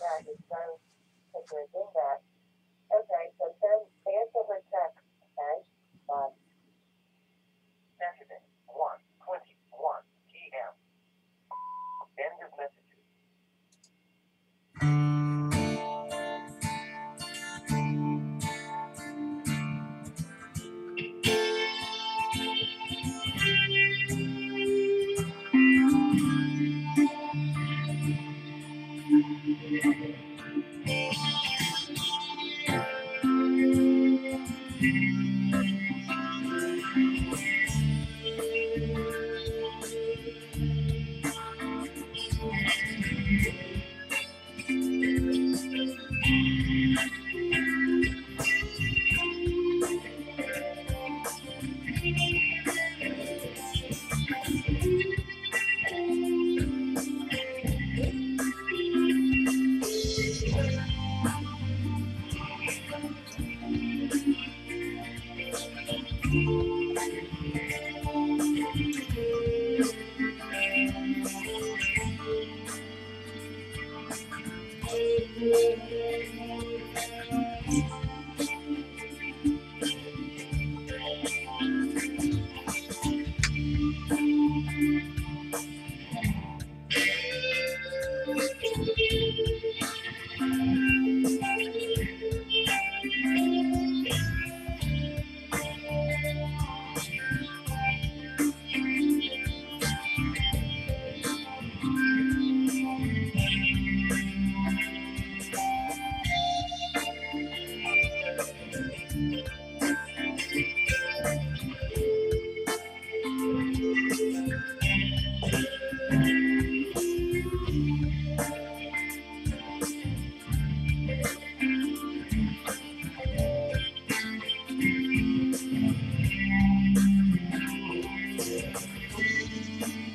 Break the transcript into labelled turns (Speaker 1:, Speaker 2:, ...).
Speaker 1: that is trying to take their agenda
Speaker 2: Peace.